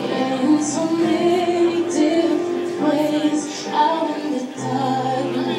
In so many different ways, out in the dark.